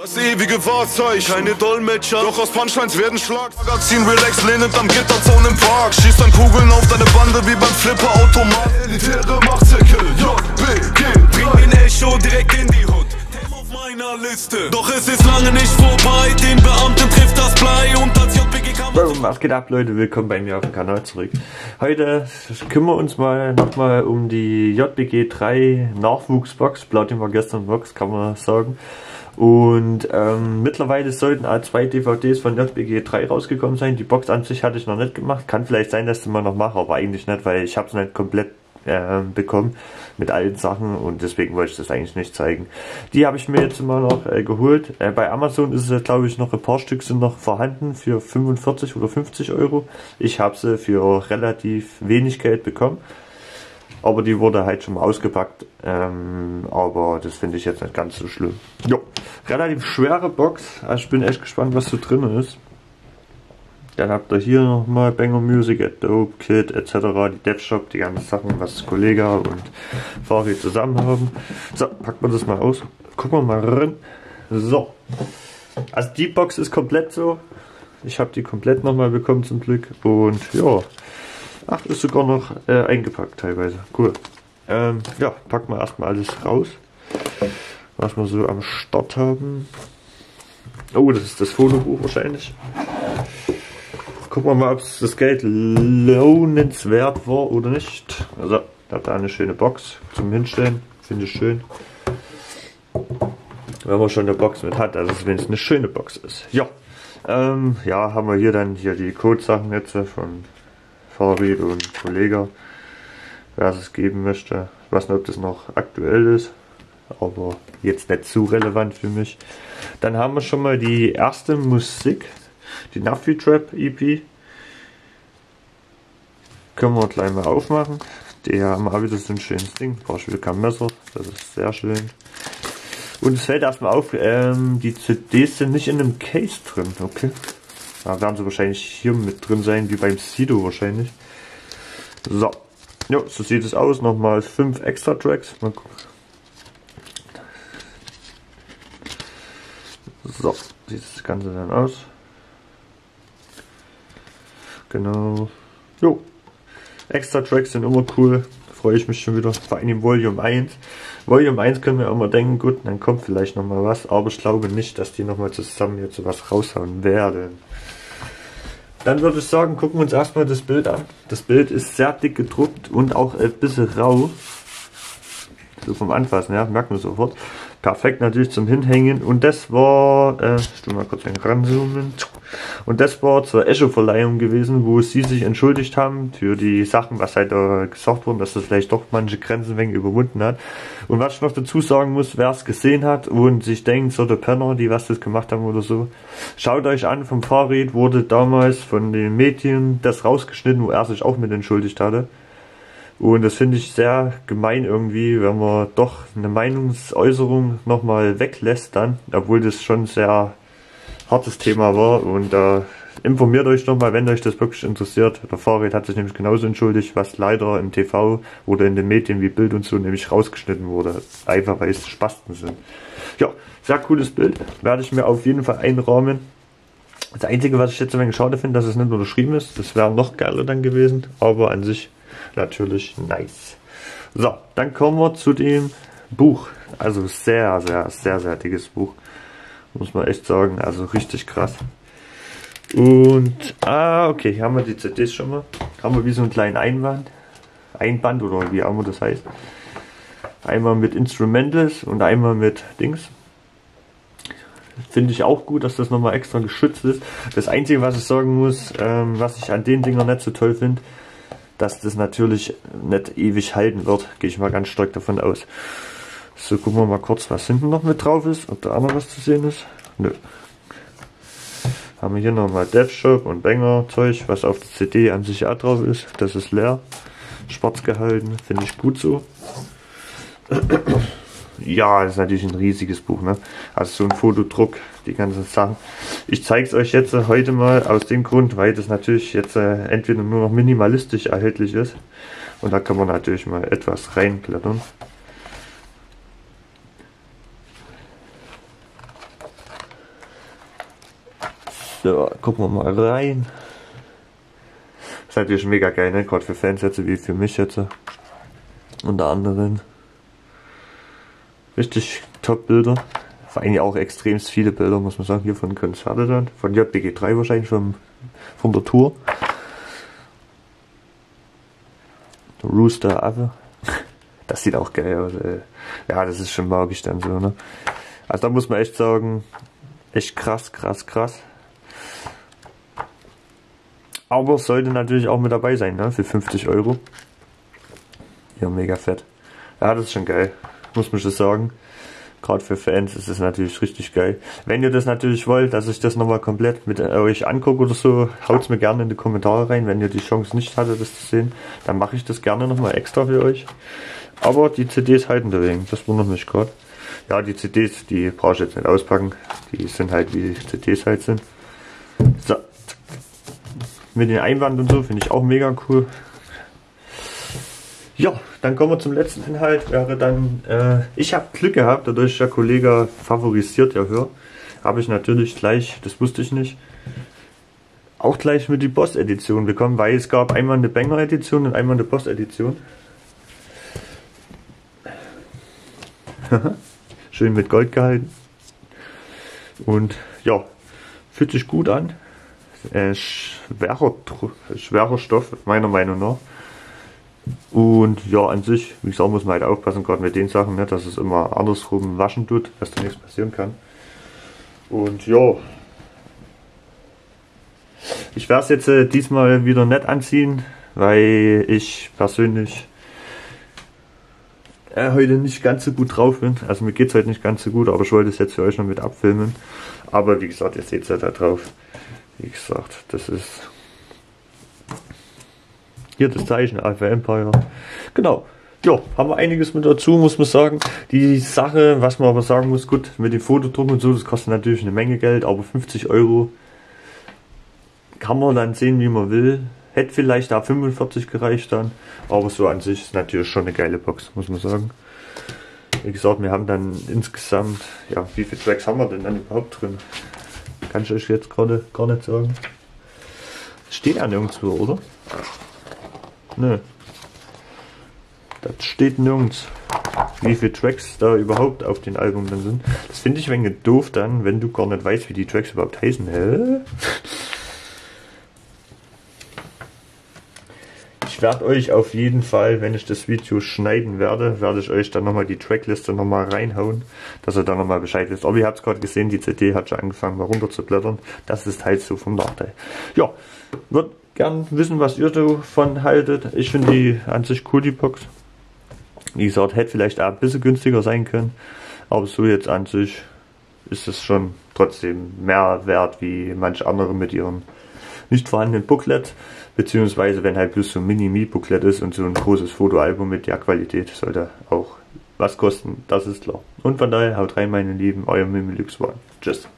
Das ewige Wahrzeichen, keine Dolmetscher, doch aus Punchlines werden Schlag. Magazin relax, lehnend am Gitterzaun im Park. Schießt dann Kugeln auf deine Bande wie beim Flipper-Automat. Elitäre Machtzecke, JBG. Bring den Echo direkt in die Hut. Auf meiner Liste. Doch es ist lange nicht vorbei, den Beamten trifft das Blei und als JBG kann man... Was geht ab Leute, willkommen bei mir auf dem Kanal zurück. Heute kümmern wir uns mal nochmal um die JBG 3 Nachwuchsbox, Platin war gestern Box, kann man sagen. Und ähm, mittlerweile sollten auch zwei DVDs von JBG 3 rausgekommen sein. Die Box an sich hatte ich noch nicht gemacht. Kann vielleicht sein, dass ich mal noch mache, aber eigentlich nicht, weil ich habe es nicht komplett äh, bekommen mit allen Sachen und deswegen wollte ich das eigentlich nicht zeigen. Die habe ich mir jetzt immer noch äh, geholt. Äh, bei Amazon ist es glaube ich noch ein paar Stück sind noch vorhanden für 45 oder 50 Euro. Ich habe sie für relativ wenig Geld bekommen. Aber die wurde halt schon mal ausgepackt. Ähm, aber das finde ich jetzt nicht ganz so schlimm. Jo. Relativ schwere Box. Also ich bin echt gespannt, was so drin ist. Dann habt ihr hier nochmal Banger Music, Adobe, Kit etc. Die Dev Shop, die ganzen Sachen, was Kollega und Fari zusammen haben. So, packen wir das mal aus. Gucken wir mal rein. So. Also die Box ist komplett so. Ich habe die komplett nochmal bekommen zum Glück. Und ja, Ach, ist sogar noch äh, eingepackt teilweise. Cool. Ähm, ja, packen wir erstmal alles raus, was wir so am Start haben. Oh, das ist das Fotobuch wahrscheinlich. Gucken wir mal, ob das Geld lohnenswert war oder nicht. Also, da hat da eine schöne Box zum Hinstellen. Finde ich schön. Wenn man schon eine Box mit hat, also wenn es eine schöne Box ist. Ja, ähm, ja, haben wir hier dann hier die Codesachen jetzt von Farid und Kollege, wer es geben möchte. Ich weiß nicht, ob das noch aktuell ist, aber jetzt nicht zu relevant für mich. Dann haben wir schon mal die erste Musik, die Nafi Trap EP. Können wir gleich mal aufmachen. Die haben auch wieder so ein schönes Ding. Brauchst wieder kein Messer. Das ist sehr schön. Und es fällt erstmal auf, ähm, die CDs sind nicht in einem Case drin. Okay. Da werden sie wahrscheinlich hier mit drin sein, wie beim Sido wahrscheinlich. So. Ja, so sieht es aus. Nochmal fünf extra Tracks. So, sieht das Ganze dann aus. Genau. Jo. Extra Tracks sind immer cool. Freue ich mich schon wieder. Vor allem Volume 1. Volume 1 können wir immer denken, gut, dann kommt vielleicht nochmal was. Aber ich glaube nicht, dass die nochmal zusammen jetzt was raushauen werden. Dann würde ich sagen, gucken wir uns erstmal das Bild an. Das Bild ist sehr dick gedruckt und auch ein bisschen rau. So vom Anfassen, ja, merkt man sofort. Perfekt natürlich zum Hinhängen. Und das war, äh, ich tu mal kurz ranzoomen. Und das war zur Echo-Verleihung gewesen, wo sie sich entschuldigt haben für die Sachen, was halt da gesagt wurde, dass das vielleicht doch manche Grenzen wegen überwunden hat. Und was ich noch dazu sagen muss, wer es gesehen hat und sich denkt, so der Penner, die was das gemacht haben oder so, schaut euch an, vom Fahrrad wurde damals von den Medien das rausgeschnitten, wo er sich auch mit entschuldigt hatte. Und das finde ich sehr gemein irgendwie, wenn man doch eine Meinungsäußerung nochmal weglässt dann, obwohl das schon sehr hartes Thema war. Und äh, informiert euch nochmal, wenn euch das wirklich interessiert. Der Fahrrad hat sich nämlich genauso entschuldigt, was leider im TV oder in den Medien wie Bild und so nämlich rausgeschnitten wurde. Einfach weil es Spasten sind. Ja, sehr cooles Bild. Werde ich mir auf jeden Fall einrahmen. Das Einzige, was ich jetzt ein wenig schade finde, dass es nicht unterschrieben ist. Das wäre noch geiler dann gewesen. Aber an sich natürlich nice. So, dann kommen wir zu dem Buch. Also sehr, sehr, sehr, sehr dickes Buch. Muss man echt sagen. Also richtig krass. Und, ah, okay, hier haben wir die CDs schon mal. Haben wir wie so einen kleinen Einband. Einband oder wie auch immer das heißt. Einmal mit Instrumentals und einmal mit Dings. Finde ich auch gut, dass das nochmal extra geschützt ist. Das Einzige, was ich sagen muss, ähm, was ich an den Dingern nicht so toll finde, dass das natürlich nicht ewig halten wird. Gehe ich mal ganz stark davon aus. So, gucken wir mal kurz, was hinten noch mit drauf ist. Ob da auch noch was zu sehen ist. Nö. Haben wir hier nochmal Death Shop und Banger Zeug, was auf der CD an sich auch drauf ist. Das ist leer. Schwarz gehalten. Finde ich gut so. Ja, das ist natürlich ein riesiges Buch, ne? Also so ein Fotodruck, die ganzen Sachen. Ich zeige es euch jetzt heute mal aus dem Grund, weil das natürlich jetzt äh, entweder nur noch minimalistisch erhältlich ist. Und da kann man natürlich mal etwas reinblättern. So, gucken wir mal rein. ist natürlich mega geil, ne? Gerade für Fans jetzt, wie für mich jetzt. Unter anderem. Richtig top Bilder. Vor allem auch extrem viele Bilder, muss man sagen, hier von Konzerte dann. Von JBG3 wahrscheinlich vom, von der Tour. Der Rooster Affe. Das sieht auch geil aus. Ey. Ja, das ist schon magisch dann so, ne? Also da muss man echt sagen, echt krass, krass, krass. Aber sollte natürlich auch mit dabei sein, ne? Für 50 Euro. Ja, mega fett. Ja, das ist schon geil. Muss man schon sagen. Gerade für Fans ist es natürlich richtig geil. Wenn ihr das natürlich wollt, dass ich das nochmal komplett mit euch angucke oder so, haut es mir gerne in die Kommentare rein. Wenn ihr die Chance nicht hattet, das zu sehen, dann mache ich das gerne nochmal extra für euch. Aber die CDs halten dagegen, das wundert mich gerade. Ja, die CDs, die brauche ich jetzt nicht auspacken. Die sind halt wie die CDs halt sind. So. Mit den Einwand und so finde ich auch mega cool. Ja, dann kommen wir zum letzten Inhalt. Wäre dann, äh, ich habe Glück gehabt, dadurch der Kollege favorisiert ja höher. Habe ich natürlich gleich, das wusste ich nicht, auch gleich mit die Boss-Edition bekommen, weil es gab einmal eine Banger-Edition und einmal eine Boss-Edition. Schön mit Gold gehalten. Und ja, fühlt sich gut an. Äh, schwerer, schwerer Stoff, meiner Meinung nach. Und ja, an sich, wie gesagt, muss man halt aufpassen, gerade mit den Sachen, ne, dass es immer andersrum waschen tut, dass da nichts passieren kann. Und ja, ich werde es jetzt äh, diesmal wieder nett anziehen, weil ich persönlich äh, heute nicht ganz so gut drauf bin. Also mir geht es heute nicht ganz so gut, aber ich wollte es jetzt für euch noch mit abfilmen. Aber wie gesagt, ihr seht es ja da drauf. Wie gesagt, das ist das Zeichen Alpha Empire. Genau. Ja, haben wir einiges mit dazu, muss man sagen. Die Sache, was man aber sagen muss, gut, mit dem Fotodruck und so, das kostet natürlich eine Menge Geld, aber 50 Euro kann man dann sehen, wie man will. Hätte vielleicht da 45 gereicht dann, aber so an sich ist natürlich schon eine geile Box, muss man sagen. Wie gesagt, wir haben dann insgesamt, ja, wie viele Tracks haben wir denn dann überhaupt drin? Kann ich euch jetzt gerade gar nicht sagen. Steht ja nirgendwo, oder? Nö. Das steht nirgends, wie viele Tracks da überhaupt auf den Album dann sind. Das finde ich ein wenig doof dann, wenn du gar nicht weißt, wie die Tracks überhaupt heißen. Hä? Ich werde euch auf jeden Fall, wenn ich das Video schneiden werde, werde ich euch dann nochmal die Trackliste nochmal reinhauen, dass ihr dann nochmal Bescheid wisst. Aber ihr habt es gerade gesehen, die CD hat schon angefangen mal runter zu blättern. Das ist halt so vom Nachteil. Ja, wird gern wissen, was ihr davon haltet. Ich finde die an sich cool, die Box. Wie gesagt, hätte vielleicht auch ein bisschen günstiger sein können. Aber so jetzt an sich ist es schon trotzdem mehr wert wie manche andere mit ihrem nicht vorhandenen Booklet. Beziehungsweise wenn halt bloß so ein Mini-Mi-Booklet ist und so ein großes Fotoalbum mit der Qualität sollte auch was kosten, das ist klar. Und von daher haut rein, meine Lieben, euer Mimilux One. Tschüss.